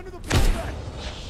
Under the blue